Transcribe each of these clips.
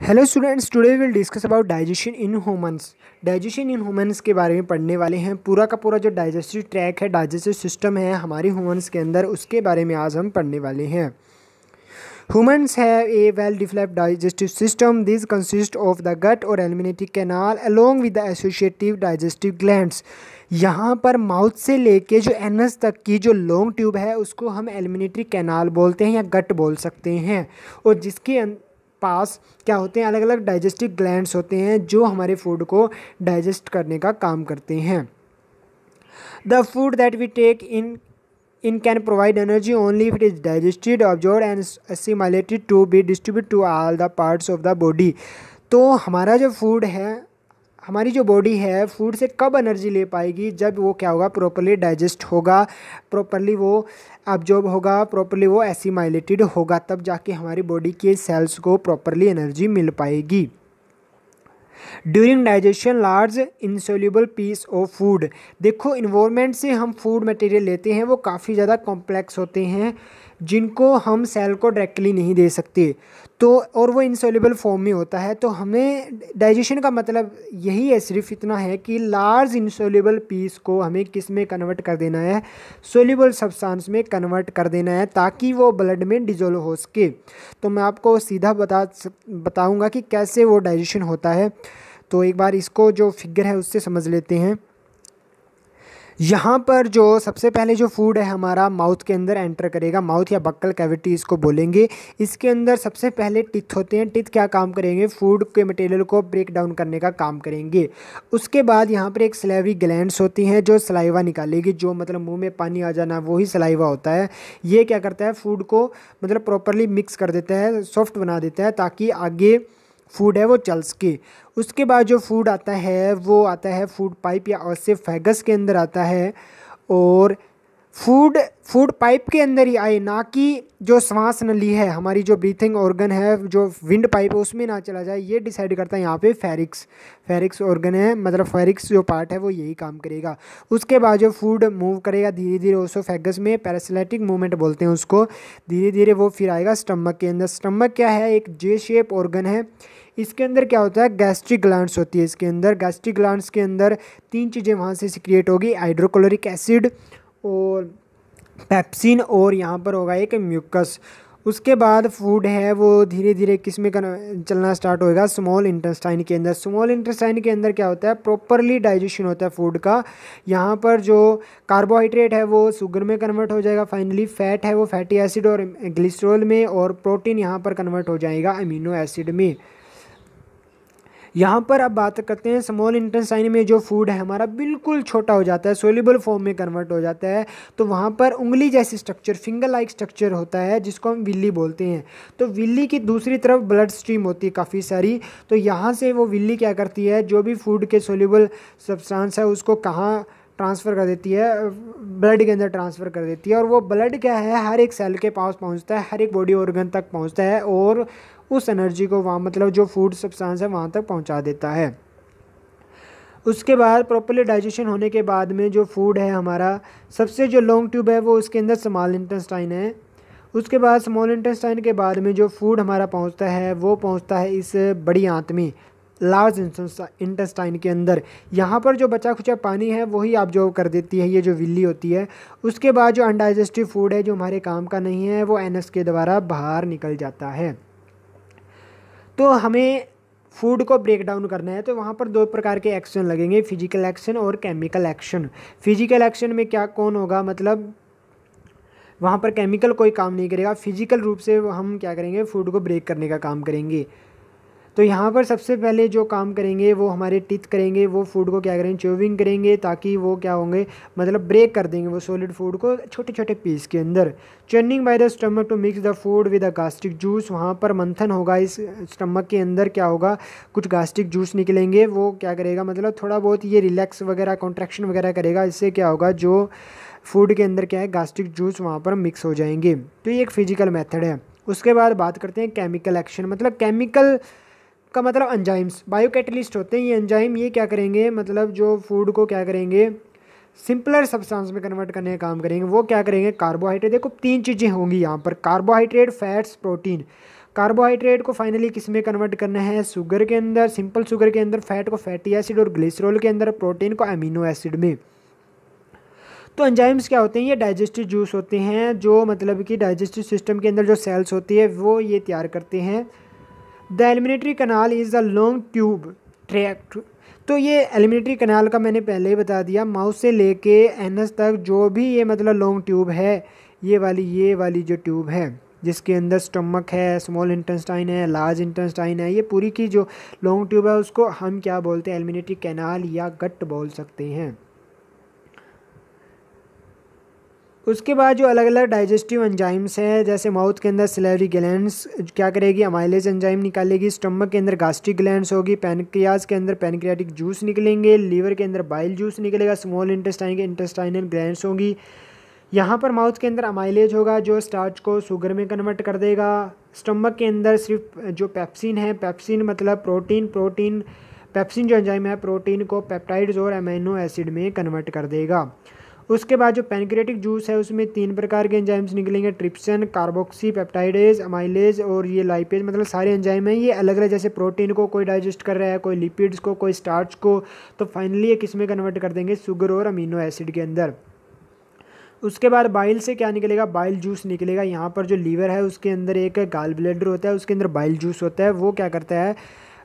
Hello students today will discuss about digestion in humans digestion in humans के बारे में पढ़ने वाले हैं। पूरा का पूरा जो डाइजेस्टिव ट्रैक है डाइजेस्टिव सिस्टम है हमारी ह्यूमंस के अंदर, उसके बारे में आज हम पढ़ने वाले हैं। ह्यूमंस है a well developed digestive system this consist of the gut और eliminative canal along with the associative digestive glands यहाँ पर माउथ से लेके जो एनस तक की जो लॉन्ग ट्यूब है, उसको हम एलिमिनेटरी कैनाल बोलते हैं या गट बोल सकते हैं। और जिसके पास क्या होते हैं? अलग अलग डाइजेस्टिव ग्लैंड्स होते हैं जो हमारे फ़ूड को डाइजेस्ट करने का काम करते हैं। The food that we take in in can provide energy only if it is digested absorbed and assimilated to be distribute to all the parts of the body तो हमारा जो फ़ूड है हमारी जो बॉडी है फ़ूड से कब energy ले पाएगी? जब वो क्या होगा? प्रॉपरली डाइजेस्ट होगा। प्रॉपरली वो अब्जॉर्ब होगा प्रॉपरली वो एसीमाइलेटेड होगा। तब जाके हमारी बॉडी के सेल्स को प्रॉपरली एनर्जी मिल पाएगी। During digestion large insoluble piece of food देखो इन्वायरमेंट से हम फ़ूड मटेरियल लेते हैं, वो काफ़ी ज़्यादा कॉम्प्लेक्स होते हैं। जिनको हम सेल को डायरेक्टली नहीं दे सकते। तो और वो इंसोल्यूबल फॉर्म में होता है तो हमें डाइजेशन का मतलब यही है, सिर्फ़ इतना है कि लार्ज इंसोल्यूबल पीस को हमें किसमें कन्वर्ट कर देना है? सोल्यूबल सब्सटेंस में कन्वर्ट कर देना है, ताकि वो ब्लड में डिजोल्व हो सके। तो मैं आपको सीधा बता बताऊँगा कि कैसे वो डाइजेशन होता है। तो एक बार इसको जो फिगर है, उससे समझ लेते हैं। यहाँ पर जो सबसे पहले जो फ़ूड है हमारा माउथ के अंदर एंटर करेगा। माउथ या बक्कल कैविटी इसको बोलेंगे। इसके अंदर सबसे पहले टिथ होते हैं। टिथ क्या काम करेंगे? फ़ूड के मटेरियल को ब्रेक डाउन करने का काम करेंगे। उसके बाद यहाँ पर एक सलेवरी ग्लैंड्स होती हैं जो सलाइवा निकालेगी, जो मतलब मुँह में पानी आ जाना वही सलाइवा होता है। ये क्या करता है? फ़ूड को मतलब प्रॉपरली मिक्स कर देता है सॉफ्ट बना देता है, ताकि आगे फ़ूड है वो चल सके उसके बाद जो फ़ूड आता है, वो आता है फ़ूड पाइप या उससे फैगस के अंदर आता है। और फ़ूड फ़ूड पाइप के अंदर ही आए, ना कि जो श्वास नली है, हमारी जो ब्रीथिंग ऑर्गन है, जो विंड पाइप है, उसमें ना चला जाए, ये डिसाइड करता है यहाँ पे फेरिक्स फेरिक्स ऑर्गन है मतलब फेरिक्स जो पार्ट है, वो यही काम करेगा। उसके बाद जो फ़ूड मूव करेगा धीरे धीरे उसको फैगस में पैरासिलेटिक मूवमेंट बोलते हैं उसको धीरे धीरे वो फिर आएगा स्टमक के अंदर। स्टमक क्या है? एक जे शेप ऑर्गन है। इसके अंदर क्या होता है? गैस्ट्रिक ग्लांड्स होती है इसके अंदर। गैस्ट्रिक ग्लांड्स के अंदर तीन चीज़ें वहाँ से सिक्रिएट होगी हाइड्रोक्लोरिक एसिड और पैप्सिन और यहाँ पर होगा एक म्यूकस उसके बाद फ़ूड है, वो धीरे धीरे किसमें चलना स्टार्ट होएगा? स्मॉल इंटेस्टाइन के अंदर। स्मॉल इंटेस्टाइन के अंदर क्या होता है? प्रॉपरली डाइजेशन होता है फ़ूड का। यहाँ पर जो कार्बोहाइड्रेट है, वो शुगर में कन्वर्ट हो जाएगा। फाइनली फैट है, वो फैटी एसिड और ग्लिस्ट्रोल में और प्रोटीन यहाँ पर कन्वर्ट हो जाएगा अमीनो एसिड में। यहाँ पर अब बात करते हैं स्मॉल इंटेस्टाइन में जो फ़ूड है, हमारा बिल्कुल छोटा हो जाता है सोलिबल फॉर्म में कन्वर्ट हो जाता है। तो वहाँ पर उंगली जैसी स्ट्रक्चर फिंगर लाइक स्ट्रक्चर होता है, जिसको हम विल्ली बोलते हैं। तो विल्ली की दूसरी तरफ़ ब्लड स्ट्रीम होती है काफ़ी सारी। तो यहाँ से वो विल्ली क्या करती है, जो भी फ़ूड के सोलिबल सब्सटेंस है, उसको कहाँ ट्रांसफ़र कर देती है ब्लड के अंदर ट्रांसफ़र कर देती है। और वो ब्लड क्या है, हर एक सेल के पास पहुँचता है, हर एक बॉडी ऑर्गन तक पहुँचता है। और उस एनर्जी को वहाँ मतलब जो फ़ूड सब्सटेंस है, वहाँ तक पहुँचा देता है। उसके बाद प्रॉपरली डाइजेशन होने के बाद में जो फ़ूड है हमारा, सबसे जो लॉन्ग ट्यूब है, वो उसके अंदर स्मॉल इंटेस्टाइन है। उसके बाद स्मॉल इंटेस्टाइन के बाद में जो फ़ूड हमारा पहुँचता है, वो पहुँचता है इस बड़ी आंत में लार्ज इंटेस्टाइन के अंदर। यहाँ पर जो बचा खुचा पानी है, वही ऑब्जॉर्व कर देती है, ये जो विल्ली होती है। उसके बाद जो अनडाइजेस्टिव फ़ूड है, जो हमारे काम का नहीं है, वो एनएस के द्वारा बाहर निकल जाता है। तो हमें फ़ूड को ब्रेक डाउन करना है तो वहाँ पर दो प्रकार के एक्शन लगेंगे फ़िज़िकल एक्शन और केमिकल एक्शन फ़िज़िकल एक्शन में क्या, कौन होगा? मतलब वहाँ पर केमिकल कोई काम नहीं करेगा. फ़िज़िकल रूप से हम क्या करेंगे? फ़ूड को ब्रेक करने का काम करेंगे. तो यहाँ पर सबसे पहले जो काम करेंगे, वो हमारे टिथ करेंगे, वो फ़ूड को क्या करेंगे चोविंग करेंगे ताकि वो क्या होंगे मतलब ब्रेक कर देंगे वो सॉलिड फ़ूड को छोटे छोटे पीस के अंदर। Churning by the stomach to mix the food with a gastric juice वहाँ पर मंथन होगा इस स्टमक के अंदर क्या होगा, कुछ गास्टिक जूस निकलेंगे, वो क्या करेगा मतलब थोड़ा बहुत ये रिलैक्स वगैरह कॉन्ट्रैक्शन वगैरह करेगा, इससे क्या होगा, जो फ़ूड के अंदर क्या है गास्टिक जूस वहाँ पर मिक्स हो जाएँगे। तो ये एक फ़िज़िकल मेथड है। उसके बाद बात करते हैं केमिकल एक्शन मतलब केमिकल का मतलब एंजाइम्स बायो कैटलिस्ट होते हैं, ये एंजाइम ये क्या करेंगे? मतलब जो फ़ूड को क्या करेंगे? सिंपलर सब्सटेंस में कन्वर्ट करने का काम करेंगे। वो क्या करेंगे? कार्बोहाइड्रेट देखो, तीन चीज़ें होंगी यहाँ पर। कार्बोहाइड्रेट फैट्स प्रोटीन कार्बोहाइड्रेट को फाइनली किसमें कन्वर्ट करना है? शुगर के अंदर सिंपल शुगर के अंदर फैट को फैटी एसिड और ग्लिसरॉल के अंदर प्रोटीन को अमीनो एसिड में। तो एंजाइम्स क्या होते हैं? ये डाइजेस्टिव जूस होते हैं, जो मतलब कि डाइजेस्टिव सिस्टम के अंदर जो सेल्स होती है, वो ये तैयार करते हैं। The eliminatory canal is the long tube tract तो ये एलिमिनेटरी कनाल का मैंने पहले ही बता दिया माउथ से लेके एनस तक जो भी ये मतलब लॉन्ग ट्यूब है, ये वाली ये वाली जो ट्यूब है, जिसके अंदर स्टमक है स्मॉल इंटेस्टाइन है लार्ज इंटेस्टाइन है, ये पूरी की जो लॉन्ग ट्यूब है, उसको हम क्या बोलते हैं एलिमिनेटरी कैनाल या गट बोल सकते हैं। उसके बाद जो अलग अलग डाइजेस्टिव एंजाइम्स हैं, जैसे माउथ के अंदर सिलेवरी ग्लैंड्स क्या करेगी अमाइलेज एंजाइम निकालेगी स्टमक के अंदर गास्ट्रिक ग्लैंड्स होगी पैनक्रियाज के अंदर पैनक्रियाटिक जूस निकलेंगे लीवर के अंदर बाइल जूस निकलेगा स्मॉल इंटेस्टाइन के इंटेस्टाइनल ग्लैंड्स होंगी। यहाँ पर माउथ के अंदर अमाइलेज होगा, जो स्टार्च को शुगर में कन्वर्ट कर देगा। स्टमक के अंदर सिर्फ़, जो पेप्सिन है पेप्सिन मतलब प्रोटीन प्रोटीन पेप्सिन जो एंजाइम है प्रोटीन को पेप्टाइड्स और अमीनो एसिड में कन्वर्ट कर देगा। उसके बाद जो पेनक्रेटिक जूस है, उसमें तीन प्रकार के एंजाइम्स निकलेंगे, ट्रिप्सन कार्बोक्सी पेप्टाइडेज अमाइलेज और ये लाइपेज मतलब सारे एंजाइम हैं। ये अलग अलग जैसे प्रोटीन को कोई डाइजेस्ट कर रहा है, कोई लिपिड्स को, कोई स्टार्च को तो फाइनली ये किसमें कन्वर्ट कर देंगे? शुगर और अमीनो एसिड के अंदर। उसके बाद बाइल से क्या निकलेगा? बाइल जूस निकलेगा। यहाँ पर जो लीवर है, उसके अंदर एक गाल ब्लेडर होता है, उसके अंदर बाइल जूस होता है। वो क्या करता है?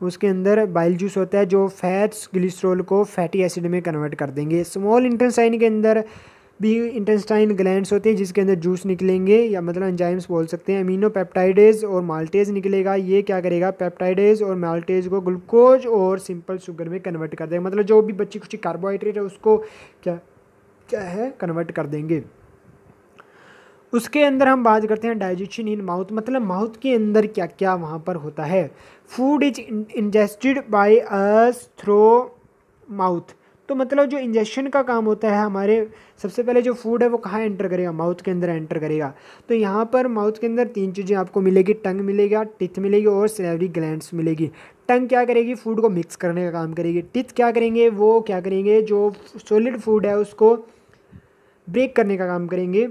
उसके अंदर बाइल जूस होता है जो फैट्स ग्लिसरॉल को फैटी एसिड में कन्वर्ट कर देंगे। स्मॉल इंटेस्टाइन के अंदर भी इंटेस्टाइन ग्लैंड्स होते हैं जिसके अंदर जूस निकलेंगे या मतलब एंजाइम्स बोल सकते हैं। अमीनो पेप्टाइडेज और माल्टेज निकलेगा। ये क्या करेगा? पेप्टाइडेज और माल्टेज को ग्लूकोज और सिंपल शुगर में कन्वर्ट कर देगा। मतलब जो भी बच्ची कुछ कार्बोहाइड्रेट है उसको क्या क्या है? कन्वर्ट कर देंगे। उसके अंदर हम बात करते हैं डाइजेशन इन माउथ। मतलब माउथ के अंदर क्या क्या वहाँ पर होता है? Food is ingested by us through mouth तो मतलब जो इंजेक्शन का काम होता है हमारे, सबसे पहले जो फ़ूड है वो कहाँ एंटर करेगा? माउथ के अंदर एंटर करेगा। तो यहाँ पर माउथ के अंदर तीन चीज़ें आपको मिलेगी। टंग मिलेगा टिथ मिलेगी और सेलेवरी ग्लैंड्स मिलेगी। टंग क्या करेगी? फ़ूड को मिक्स करने का काम करेगी। टिथ क्या करेंगे? वो क्या करेंगे? जो सॉलिड फ़ूड है उसको ब्रेक करने का काम करेंगे।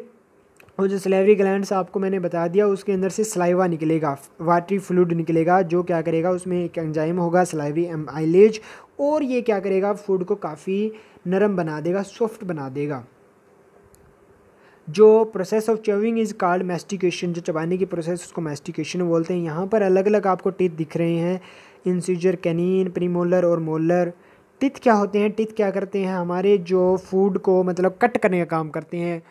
और जो स्लेवरी ग्लैंड आपको मैंने बता दिया, उसके अंदर से सलाइवा निकलेगा वाटरी फ्लूड निकलेगा, जो क्या करेगा, उसमें एक एंजाइम होगा सलाइवी एम आइलेज और ये क्या करेगा फ़ूड को काफ़ी नरम बना देगा सॉफ्ट बना देगा। जो process of chewing is called mastication जो चबाने की प्रोसेस उसको मेस्टिकेशन बोलते हैं। यहाँ पर अलग अलग आपको टिथ दिख रहे हैं इंसीजर कैनिन प्रीमोलर और मोलर टिथ क्या होते हैं? टिथ क्या करते हैं? हमारे जो फ़ूड को मतलब कट करने का काम करते हैं।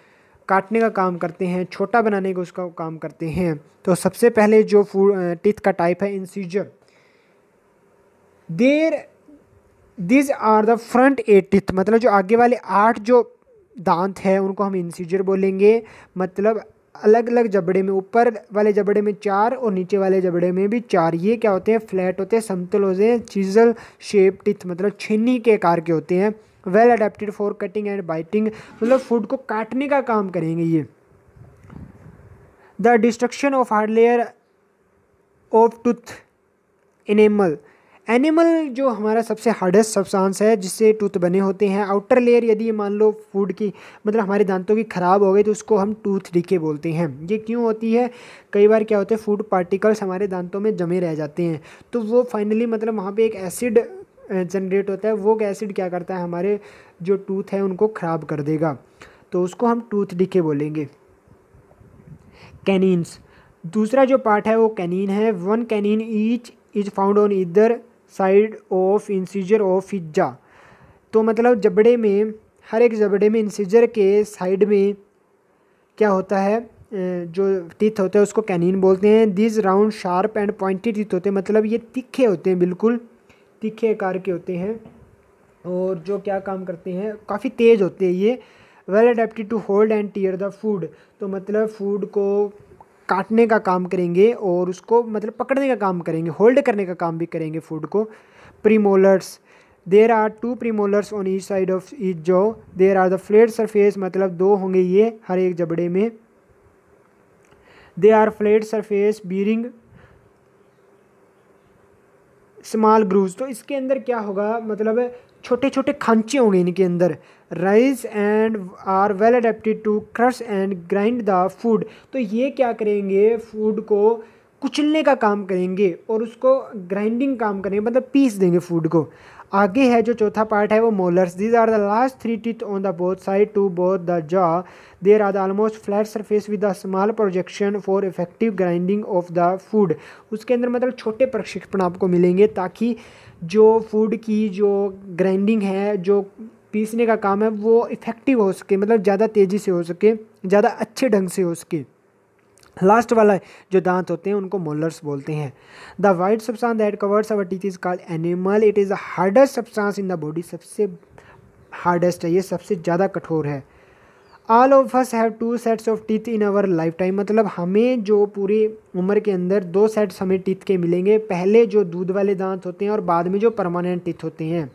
काटने का काम करते हैं, छोटा बनाने का उसका काम करते हैं। तो सबसे पहले जो टिथ का टाइप है incisor there these are the front eight teeth मतलब जो आगे वाले आठ जो दांत है, उनको हम इंसीजर बोलेंगे। मतलब अलग अलग जबड़े में, ऊपर वाले जबड़े में चार और नीचे वाले जबड़े में भी चार। ये क्या होते हैं? फ्लैट होते हैं, समतल होते हैं चीजल शेप टिथ मतलब छिन्नी के आकार के होते हैं। Well adapted for cutting and biting मतलब फ़ूड को काटने का काम करेंगे ये। The destruction of hard layer of tooth enamel enamel जो हमारा सबसे हार्डेस्ट सब्सटेंस है, जिससे टूथ बने होते हैं। आउटर लेयर यदि मान लो फ़ूड की मतलब हमारे दांतों की ख़राब हो गई तो उसको हम टूथ डीके बोलते हैं। ये क्यों होती है? कई बार क्या होता है फ़ूड पार्टिकल्स हमारे दांतों में जमे रह जाते हैं। तो वो फाइनली मतलब वहाँ पे एक एसिड जनरेट होता है, वो एसिड क्या करता है, हमारे जो टूथ है, उनको ख़राब कर देगा। तो उसको हम टूथ डिके बोलेंगे। कैनिन्स दूसरा जो पार्ट है, वो कैनिन है। One canine each is found on either side of incisor of Itza तो मतलब जबड़े में, हर एक जबड़े में इंसीजर के साइड में क्या होता है? जो टीथ होते हैं, उसको कैनिन बोलते हैं। These round sharp and pointed teeth होते हैं। मतलब ये तिखे होते हैं, बिल्कुल। तीखे आकार के होते हैं और जो क्या काम करते हैं, काफ़ी तेज़ होते हैं ये। Well adapted to hold and tear the food तो मतलब फ़ूड को काटने का काम करेंगे और उसको मतलब पकड़ने का काम करेंगे होल्ड करने का काम भी करेंगे फ़ूड को। Premolars there are two premolars on each side of each जो there are the flat surface मतलब दो होंगे ये हर एक जबड़े में। They are flat surface bearing small grooves तो इसके अंदर क्या होगा? मतलब छोटे छोटे खांचे होंगे इनके अंदर। Rise and are well adapted to crush and grind the food तो ये क्या करेंगे? फ़ूड को कुचलने का काम करेंगे और उसको ग्राइंडिंग काम करेंगे। मतलब पीस देंगे फ़ूड को। आगे है जो चौथा पार्ट है, वो molars. These are the last three teeth on the both side to both the jaw there are the almost flat surface with the small projection for effective grinding of the food उसके अंदर मतलब छोटे प्रशिक्षण आपको मिलेंगे ताकि जो food की जो ग्राइंडिंग है, जो पीसने का काम है, वो इफ़ेक्टिव हो सके मतलब ज़्यादा तेज़ी से हो सके, ज़्यादा अच्छे ढंग से हो सके। लास्ट वाला जो दांत होते हैं, उनको मोलर्स बोलते हैं। The white substance that covers our teeth is called enamel it is the hardest substance in the body सबसे हार्डेस्ट है, ये सबसे ज़्यादा कठोर है। All of us have two sets of teeth in our life time मतलब हमें जो पूरी उम्र के अंदर दो सेट्स हमें टीथ के मिलेंगे। पहले जो दूध वाले दांत होते हैं और बाद में जो परमानेंट टीथ होते हैं।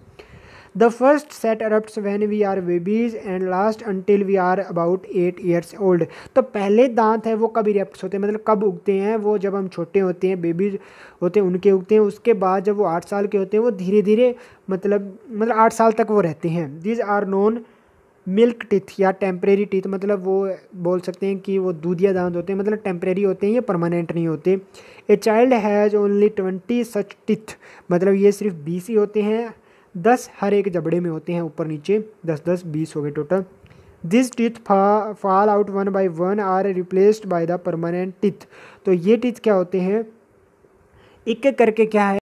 The first set erupts when we are babies and last until we are about eight years old तो पहले दांत है, वो कब इरेप्ट होते हैं? मतलब कब उगते हैं? वो जब हम छोटे होते हैं बेबीज होते हैं, उनके उगते हैं, उसके बाद जब वो आठ साल के होते हैं, वो धीरे धीरे मतलब मतलब आठ साल तक वो रहते हैं। These are known milk teeth या टेम्परेरी टीथ मतलब वो बोल सकते हैं कि वो दूधिया दांत होते हैं मतलब टेम्परेरी होते हैं ये परमानेंट नहीं होते। A child has only twenty such teeth मतलब ये सिर्फ़ बीस ही होते हैं। दस हर एक जबड़े में होते हैं, ऊपर नीचे दस दस, बीस हो गए total this teeth fall out one by one are replaced by the permanent teeth तो ये टिथ क्या होते हैं? एक एक करके क्या है?